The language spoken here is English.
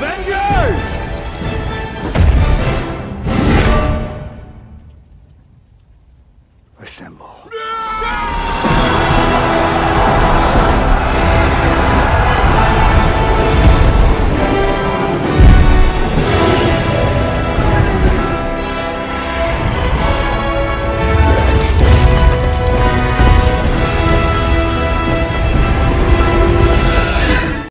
Avengers! Assemble. No!